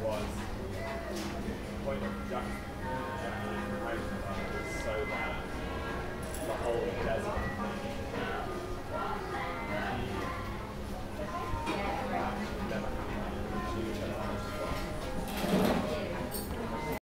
the point of juxtaposition uh, was uh, so that the whole desert